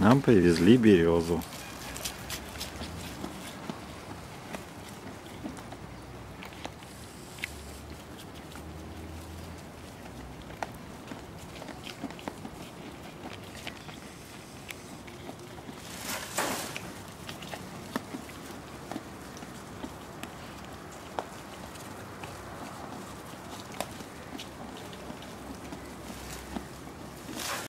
Нам привезли березу.